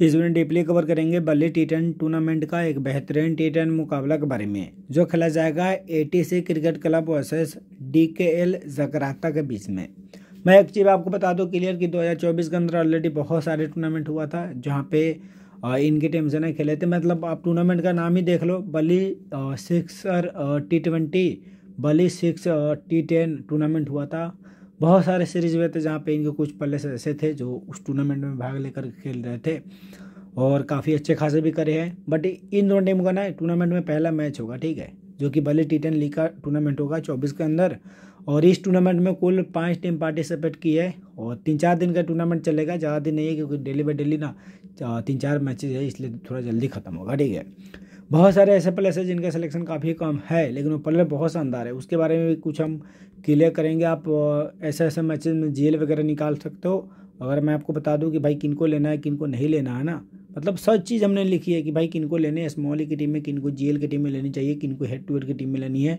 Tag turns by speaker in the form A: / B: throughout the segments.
A: इस video deeply cover करेंगे बल्ली टी टूर्नामेंट का एक बेहतरीन टी मुकाबला के बारे में, जो खेला जाएगा ATC cricket club versus D K L Jakarta के बीच में। मैं एक चीज़ आपको बता दूँ, क्लियर कि 2024 के अंदर ऑलरेडी बहुत सारे टूर्नामेंट हुआ था, जहाँ पे इनकी टीम से नहीं खेले थे। मतलब आप टूर्नामेंट का नाम ही देख लो Bali sixer T twenty Bali six T ten tournament हुआ था। बहुत सारे सीरीज़ हुए थे जहाँ पे इनके कुछ पल्ले ऐसे थे जो उस टूर्नामेंट में भाग लेकर खेल रहे थे और काफ़ी अच्छे खासे भी करे हैं। बट इन दोनों टीम का ना टूर्नामेंट में पहला मैच होगा, ठीक है? जो कि भले टी टेन लीग का टूर्नामेंट होगा चौबीस के अंदर। और इस टूर्नामेंट में कुल पाँच टीम पार्टिसिपेट की है और तीन चार दिन का टूर्नामेंट चलेगा। ज़्यादा दिन नहीं है क्योंकि डेली बाई डेली ना तीन चार मैचेज है, इसलिए थोड़ा जल्दी ख़त्म होगा, ठीक है? बहुत सारे ऐसे प्लेयर्स हैं जिनका सिलेक्शन काफ़ी कम है, लेकिन वो प्लेयर बहुत शानदार है। उसके बारे में भी कुछ हम क्लियर करेंगे। आप ऐसे ऐसे मैचेज में जीएल वगैरह निकाल सकते हो। अगर मैं आपको बता दूँ कि भाई किन को लेना है, किन को नहीं लेना, है ना? मतलब सब चीज़ हमने लिखी है कि भाई किन को लेने स्मॉल की टीम में किन को जी की टीम में लेनी चाहिए किनको हेड टू हेड की टीम में लेनी है।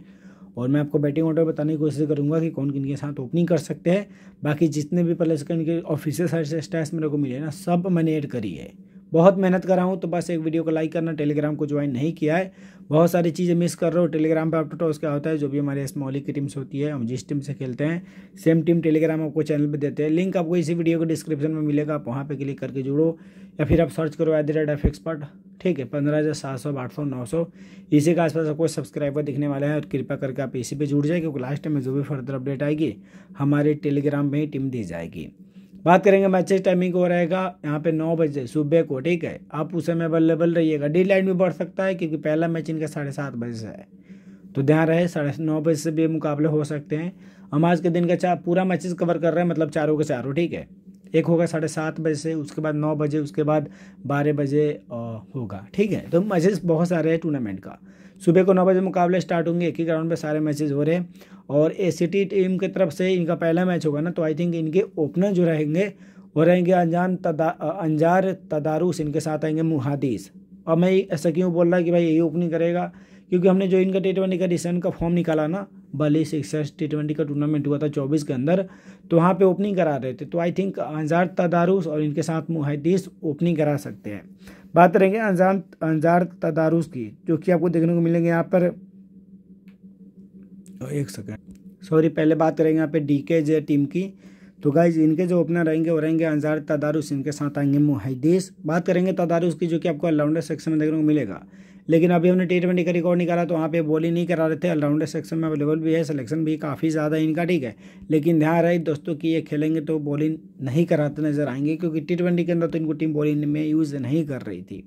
A: और मैं आपको बैटिंग ऑर्डर बताने की कोशिश करूँगा कि कौन किन के साथ ओपनिंग कर सकते हैं। बाकी जितने भी प्लेयर्स के इनके ऑफिशियल साइड से स्टैट्स मेरे को मिले ना, सब मैंने ऐड करी है। बहुत मेहनत कर रहा हूँ तो बस एक वीडियो को लाइक करना टेलीग्राम को ज्वाइन नहीं किया है। बहुत सारी चीज़ें मिस कर रहे हो टेलीग्राम पर अपडेट टॉस क्या होता है, जो भी हमारे स्मॉली की टीम से होती है, हम जिस टीम से खेलते हैं सेम टीम टेलीग्राम आपको चैनल पर देते हैं। लिंक आपको इसी वीडियो को डिस्क्रिप्शन में मिलेगा, आप वहाँ पर क्लिक करके जुड़ो, या फिर आप सर्च करो at the rate F expert ठीक है, पंद्रह हज़ार सात सौ, आठ सौ, नौ सौ। इसी के आसपास आपको सब्सक्राइबर दिखने वाले हैं, और कृपा करके आप इसी पे जुड़ जाए क्योंकि लास्ट टाइम में जो भी फर्दर अपडेट आएगी, हमारे टेलीग्राम में ही टीम दी जाएगी। बात करेंगे मैचेस टाइमिंग हो रहेगा। यहाँ पे नौ बजे सुबह को, ठीक है? आप उस समय अवेलेबल रहिएगा। डी लाइन भी बढ़ सकता है क्योंकि पहला मैच इनका साढ़े सात बजे से है। तो ध्यान रहे, साढ़े नौ बजे से भी मुकाबले हो सकते हैं। हम आज के दिन का चार पूरा मैचेस कवर कर रहे हैं मतलब चारों के चारों, ठीक है? एक होगा साढ़े सात बजे से उसके बाद नौ बजे, उसके बाद बारह बजे होगा। ठीक है? तो मैचेस बहुत सारे हैं टूर्नामेंट का। सुबह को नौ बजे मुकाबले स्टार्ट होंगे, एक ही ग्राउंड पे सारे मैचेस हो रहे हैं। और ए टीम की तरफ़ से इनका पहला मैच होगा ना तो आई थिंक इनके ओपनर जो रहेंगे, वो रहेंगे अनजान तदा अंजार तदारूस, इनके साथ आएँगे मुहादिस। और मैं ऐसा क्यों बोल रहा कि भाई यही ओपनिंग करेगा? क्योंकि हमने जो इनका टी ट्वेंटी का रिसेंट का फॉर्म निकाला ना बली सिक्सर्स टी ट्वेंटी का टूर्नामेंट हुआ था चौबीस के अंदर तो वहाँ पे ओपनिंग करा रहे थे। तो आई थिंक अंजार तदारुस और इनके साथ मुहदीस ओपनिंग करा सकते हैं। बात करेंगे अंजार अंजार तदारुस की, जो कि आपको देखने को मिलेंगे यहाँ पर। एक सेकेंड सॉरी पहले बात करेंगे यहाँ पे डी के जे टीम की। तो गाइज़ इनके जो ओपनर रहेंगे, वो रहेंगे अंजार तदारुस इनके साथ आएँगे मुहदीस बात करेंगे तदारुस की, जो कि आपको ऑलराउंडर सेक्शन में देखने को मिलेगा। लेकिन अभी हमने टी ट्वेंटी का रिकॉर्ड निकाला तो वहाँ पे बॉलिंग नहीं करा रहे थे। ऑलराउंडर सेक्शन में अवेलेबल भी है सिलेक्शन भी काफ़ी ज़्यादा इनका ठीक है। लेकिन ध्यान रहे दोस्तों कि ये खेलेंगे तो बॉलिंग नहीं कराते नज़र आएँगे, क्योंकि टी ट्वेंटी के अंदर तो इनको टीम बॉलिंग में यूज़ नहीं कर रही थी।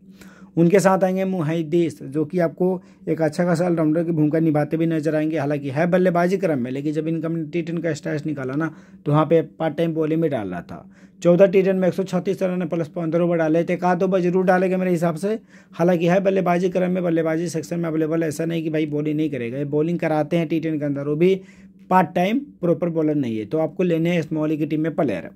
A: उनके साथ आएँगे मुहिदीस जो कि आपको एक अच्छा खासा ऑलराउंडर की भूमिका निभाते भी नज़र आएँगे। हालाँकि है बल्लेबाजी क्रम में, लेकिन जब इनका टी टेन का स्टैच निकाला ना तो वहाँ पे पार्ट टाइम बॉलिंग में डाल रहा था। चौदह टी टेन में एक सौ छत्तीस रन प्लस पंद्रह ओवर डाले थे। कहा तो ज़रूर डालेगा मेरे हिसाब से। हालाँकि है बल्लेबाजी क्रम में, बल्लेबाजी सेक्शन में अवेलेबल ऐसा नहीं कि भाई बॉलिंग नहीं करेगा। ये बॉलिंग कराते हैं टी टेन के अंदर, वो भी पार्ट टाइम प्रॉपर बॉलर नहीं है। तो आपको लेने हैं स्मॉली की टीम में प्लेयर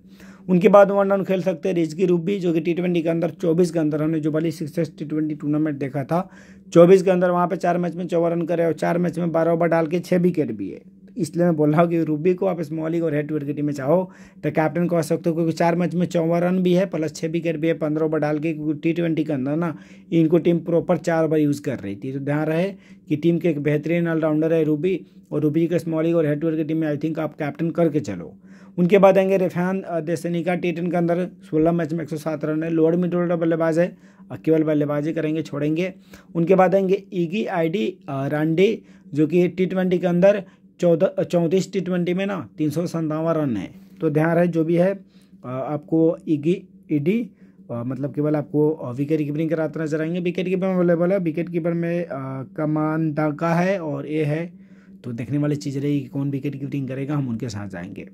A: उनके बाद वन डाउन खेल सकते हैं रिजकी रूबी, जो कि टी ट्वेंटी के अंदर, चौबीस के अंदर हमने जो Bali sixes T twenty tournament देखा था। चौबीस के अंदर वहाँ पे चार मैच में चौवन रन करे और चार मैच में बारह ओवर डाल के छः विकेट भी है। इसलिए मैं बोल रहा हूँ कि रूबी को आप स्मॉलिंग और हेड टू हेड की टीम में चाहो तो कैप्टन को आ सकते हो, क्योंकि चार मैच में चौवन रन भी है प्लस छः विकेट भी है, पंद्रह ओवर डाल के, क्योंकि टी ट्वेंटी के अंदर ना, इनको टीम प्रॉपर चार ओवर यूज़ कर रही थी। तो ध्यान रहे कि टीम के एक बेहतरीन ऑलराउंडर है रूबी और रूबी के स्मॉलिंग और हेड की टीम में आई थिंक आप कैप्टन करके चलो। उनके बाद आएँगे रेफान देसनी का टी टेन के अंदर, सोलह मैच में एक सौ सात रन है। लोअर मिड ऑर्डर बल्लेबाज है केवल बल्लेबाजी करेंगे, छोड़ेंगे। उनके बाद आएँगे ईगी आईडी रांडी जो कि टी ट्वेंटी के अंदर चौदह, चौंतीस टी ट्वेंटी में ना तीन सौ संतावन रन है। तो ध्यान रहे, जो भी है आपको ईगी ईडी मतलब केवल आपको विकेट कीपरिंग कराते नज़र आएँगे। विकेट कीपर में अवेलेबल है। विकेट कीपर में कमान दाका है और ए है तो देखने वाली चीज़ रहेगी कि कौन विकेट कीपिंग करेगा। हम उनके साथ जाएँगे।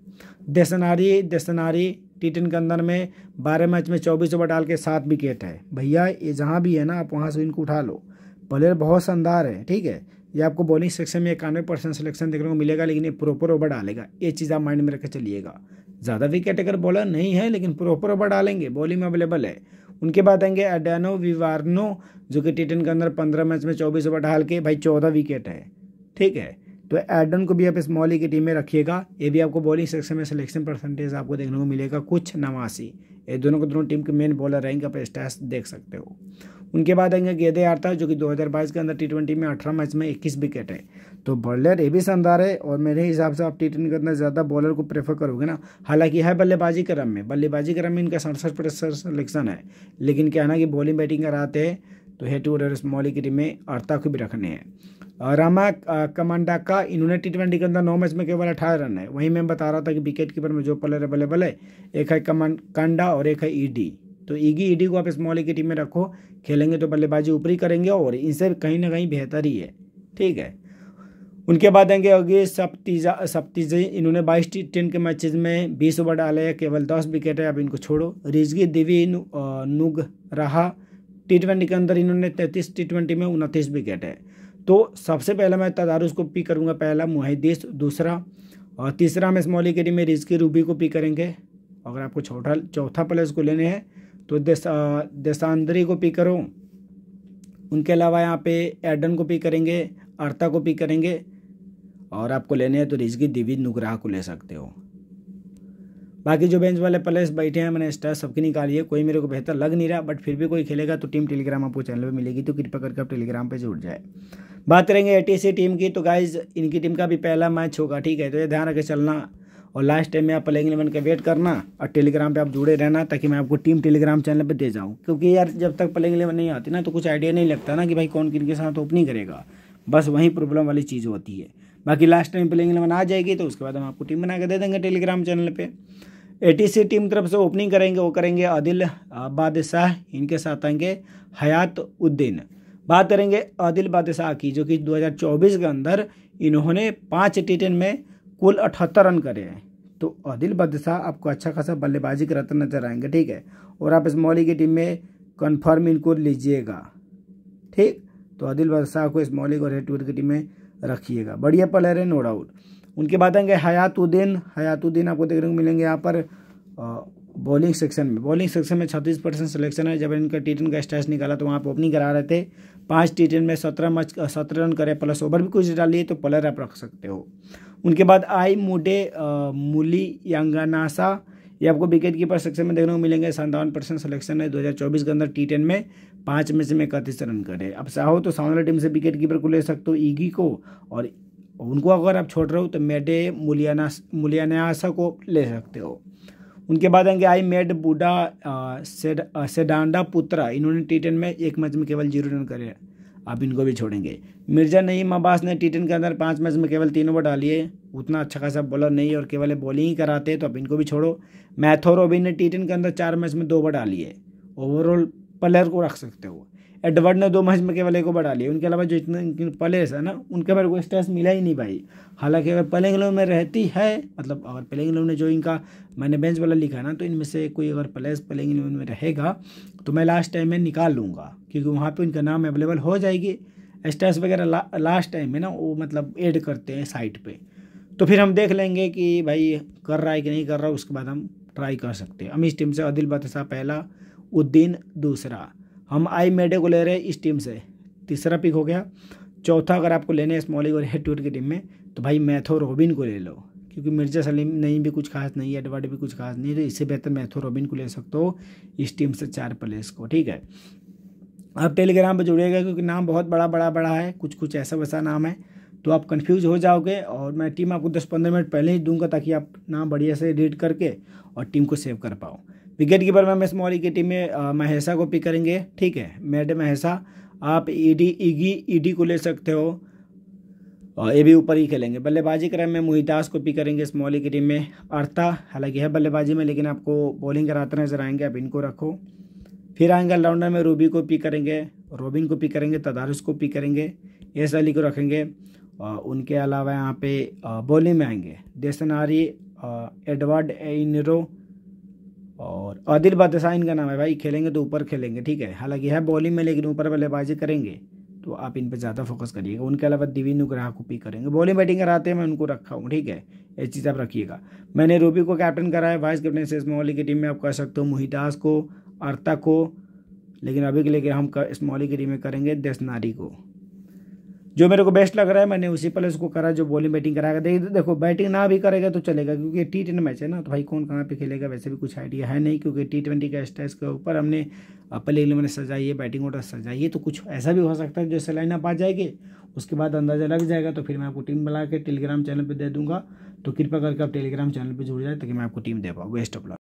A: देसनारी देसनारी टी टेन के अंदर में बारह मैच में चौबीस ओवर डाल के सात विकेट है। भैया, ये जहाँ भी है ना, आप वहाँ से इनको उठा लो। प्लेयर बहुत शानदार है, ठीक है? ये आपको बॉलिंग सेक्शन में इक्यानवे परसेंट सिलेक्शन देखने को मिलेगा, लेकिन ये प्रॉपर ओवर डालेगा। ये चीज़ आप माइंड में रख चलिएगा। ज़्यादा विकेट अगर बॉलर नहीं है, लेकिन प्रॉपर ओवर डालेंगे। बॉलिंग में अवेलेबल है। उनके बाद आएँगे अडानो विवार्नो जो कि टी के अंदर पंद्रह मैच में चौबीस ओवर डाल के, भाई चौदह विकेट है। ठीक है? तो एडन को भी आप स्मॉली की टीम में रखिएगा। ये भी आपको बॉलिंग सेक्शन में सिलेक्शन परसेंटेज आपको देखने को मिलेगा। कुछ नवासी। ये दोनों को दोनों टीम के मेन बॉलर रहेंगे, आप स्टैट्स देख सकते हो। उनके बाद आएँगे गेदे आरता, जो कि 2022 के अंदर टी ट्वेंटी में 18 मैच में 21 विकेट है। तो बॉलर ये भी शानदार है और मेरे हिसाब से आप टी ट्वेंटी के अंदर ज़्यादा बॉलर को प्रेफर करोगे ना। हालाँकि है बल्लेबाजी क्रम में, बल्लेबाजी क्रम में इनका सड़सठ प्रतिशत सिलेक्शन है। लेकिन क्या ना कि बॉलिंग बैटिंग कराते हैं तो हेटू और स्मॉली की टीम में अर्ता को भी रखने हैं। रामा कमांडा का, इन्होंने टी ट्वेंटी के अंदर नौ मैच में केवल अठारह रन है। वहीं मैं बता रहा था कि विकेट कीपर में जो प्लेयर अवेलेबल है, एक है कमान कांडा और एक है ईडी तो ईगी ईडी को आप स्मॉल की टीम में रखो, खेलेंगे तो बल्लेबाजी ऊपरी करेंगे और इनसे कहीं ना कहीं बेहतर ही है, ठीक है? उनके बाद आएँगे अगे सप्तीजा सप्तीजा, इन्होंने बाईस टी टेन के मैचेज में बीस ओवर डाले हैं, केवल दस विकेट है, अब इनको छोड़ो। रिजगी, देवी नुग, रहा टी ट्वेंटी के अंदर इन्होंने तैंतीस टी ट्वेंटी में उनतीस विकेट है। तो सबसे पहले मैं तदारुस को पिक करूँगा, पहला मुहिदीस, दूसरा, और तीसरा हम स्मॉली के में रिजकी रूबी को पिक करेंगे। अगर आपको छोटा चौथा प्लेस को लेने हैं तो देशांतरी को पी करो। उनके अलावा यहाँ पे एडन को पी करेंगे अर्ता को पी करेंगे। और आपको लेने हैं तो रिजगी दिविज नुगराह को ले सकते हो। बाकी जो बेंच वाले प्लेयर्स बैठे हैं, मैंने स्टार सबकी निकाली है। कोई मेरे को बेहतर लग नहीं रहा, बट फिर भी कोई खेलेगा तो टीम टेलीग्राम आपको चैनल पे मिलेगी तो कृपया करके आप टेलीग्राम पे जुड़ जाए। बात करेंगे एटीसी टीम की तो गाइज़ इनकी टीम का भी पहला मैच होगा, ठीक है? तो ये ध्यान रखे, चलना। और लास्ट टाइम में आप प्लेइंग इलेवन का वेट करना और टेलीग्राम पे आप जुड़े रहना ताकि मैं आपको टीम टेलीग्राम चैनल पे दे जाऊँ। क्योंकि यार जब तक प्लेइंग इलेवन नहीं आती ना तो कुछ आइडिया नहीं लगता ना कि भाई कौन किन के साथ ओपनिंग करेगा। बस वही प्रॉब्लम वाली चीज़ होती है। बाकी लास्ट टाइम प्लेइंग इलेवन आ जाएगी तो उसके बाद हम आपको टीम बना के दे देंगे टेलीग्राम चैनल पर ए टीम तरफ़ से ओपनिंग करेंगे, वो करेंगे आदिल बादशाह, इनके साथ आएँगे हयात उद्दीन। बात करेंगे आदिल बादशाह की, जो कि 2024 के अंदर इन्होंने पाँच टी में कुल अठहत्तर रन करे हैं। तो आदिल बदशाह आपको अच्छा खासा बल्लेबाजी कराते नज़र आएँगे, ठीक है? और आप इस मौली की टीम में कन्फर्म इनको लीजिएगा, ठीक? तो आदिल बदशाह को इस मौलिक और हेटूर की टीम में रखिएगा। बढ़िया प्लेयर है नो डाउट उनके बाद आएँगे हयातुद्दीन। हयातुद्दीन आपको देखने को मिलेंगे यहाँ पर बॉलिंग सेक्शन में। बॉलिंग सेक्शन में छत्तीस परसेंट सिलेक्शन है। जब इनका टी का स्टैच निकाला तो वहाँ पर ओपनिंग करा रहे थे। पाँच टी टेन में सत्रह मैच, सत्रह रन करे, प्लस ओवर भी कुछ डालिए तो प्लेयर आप रख सकते हो। उनके बाद आई मोडे मूली यांगानासा, ये आपको विकेट कीपर सेक्शन में देखने को मिलेंगे। संतावन परसेंट सिलेक्शन है 2024 के अंदर टी टेन में। पाँच में से में इकतीस रन करे। अब चाहो तो सामने टीम से विकेट कीपर को ले सकते हो, ईगी को। और उनको अगर आप छोड़ रहे हो तो मेडे मुलियाना, मुलियानासा को ले सकते हो। उनके बाद आएँगे आई मेड बूडा सेडांडा पुत्रा। इन्होंने टी टेन में एक मैच में केवल ज़ीरो रन करे। अब इनको भी छोड़ेंगे। मिर्ज़ा नईम अब्बास ने टी टेन के अंदर पाँच मैच में केवल तीन ओवर डालिए। उतना अच्छा खासा बॉलर नहीं और केवल बॉलिंग ही कराते हैं तो अब इनको भी छोड़ो। मैथो रोबिन ने टी टेन के अंदर चार मैच में दो ओवर डालिए। ओवरऑल प्लेयर को रख सकते हो। एडवर्ड ने दो मैच में केवल एक बढ़ा लिया। उनके अलावा जो इतने प्लेयर्स है ना उनके मेरे को स्ट्रेस मिला ही नहीं भाई। हालाँकि अगर प्लेइंग इलेवन में रहती है मतलब अगर प्लेइंग इलेवन में जो इनका मैंने बेंच वाला लिखा ना तो इनमें से कोई अगर प्लेयर्स प्लेइंग इलेवन में रहेगा तो मैं लास्ट टाइम में निकाल लूँगा क्योंकि वहाँ पर उनका नाम अवेलेबल हो जाएगी। स्ट्रेस वगैरह ला, लास्ट टाइम में ना वो मतलब ऐड करते हैं साइट पर तो फिर हम देख लेंगे कि भाई कर रहा है कि नहीं कर रहा उसके बाद हम ट्राई कर सकते हैं। इस टीम से अदिल बतसा पहला उद्दीन दूसरा। हम आई मेडे को ले रहे हैं इस टीम से। तीसरा पिक हो गया। चौथा अगर आपको लेने हैं स्मॉलिक और हेड टूर की टीम में तो भाई मैथो रोबिन को ले लो। क्योंकि मिर्ज़ा सलीम नहीं भी कुछ खास नहीं है एडवर्ड भी कुछ खास नहीं है तो इससे बेहतर मैथो रोबिन को ले सकते हो इस टीम से चार प्लेयर्स को, ठीक है? आप टेलीग्राम पर जुड़िएगा, क्योंकि नाम बहुत बड़ा बड़ा बड़ा है। कुछ कुछ ऐसा वैसा नाम है तो आप कंफ्यूज हो जाओगे और मैं टीम आपको दस पंद्रह मिनट पहले ही दूँगा ताकि आप नाम बढ़िया से रीड करके और टीम को सेव कर पाओ। विकेट कीपर में मिस मौली की टीम में महेशा को पिक करेंगे। ठीक है, मेड महेशा, आप ईडी, ईगी, ईडी को ले सकते हो। और ये भी ऊपर ही खेलेंगे। बल्लेबाजी क्रम में मोहितास को पिक करेंगे स्मॉली की टीम में। अर्था हालाँकि है बल्लेबाजी में, लेकिन आपको बॉलिंग कराते नज़र आएँगे, आप इनको रखो। फिर आएँगे ऑलराउंडर में रूबी को पिक करेंगे रोबिन को पिक करेंगे तदारस को पिक करेंगे एस अली को रखेंगे। और उनके अलावा यहाँ पे बॉलिंग में आएँगे। देसनारी एडवर्ड इनरो और आदिल बादशाह इनका नाम है भाई, खेलेंगे तो ऊपर खेलेंगे, ठीक है? हालाँकि है बॉलिंग में, लेकिन ऊपर बल्लेबाजी करेंगे। तो आप इन पर ज़्यादा फोकस करिएगा। उनके अलावा दिवी नुग्राह को पिक करेंगे। बॉलिंग बैटिंग कराते हैं, मैं उनको रखा हूँ, ठीक है? ये चीज़ आप रखिएगा। मैंने रूबी को कैप्टन करा है वाइस कैप्टन से स्मॉली की टीम में आप कह सकते हो मोहितास को अर्ता को, लेकिन अभी के लिए हम स्मॉली की टीम में करेंगे, देशनारी को। जो मेरे को बेस्ट लग रहा है, मैंने उसी प्लेस को करा, जो बॉलिंग बैटिंग कराएगा देखिए देखो बैटिंग ना भी करेगा तो चलेगा, क्योंकि टी टेन मैच है ना तो भाई कौन कहाँ पे खेलेगा, वैसे भी कुछ आइडिया है नहीं, क्योंकि टी ट्वेंटी का स्टेज के ऊपर हमने लीग मैंने सजाई है बैटिंग ऑर्डर सजाई है तो कुछ ऐसा भी हो सकता है जो लाइन आप आ जाएगी, उसके बाद अंदाज़ा लग जाएगा तो फिर मैं आपको टीम बना के टेलीग्राम चैनल पर दे दूँगा तो कृपा करके आप टेलीग्राम चैनल पर जुड़ जाए, ताकि मैं आपको टीम दे पाऊँ बेस्ट ऑफ़ लक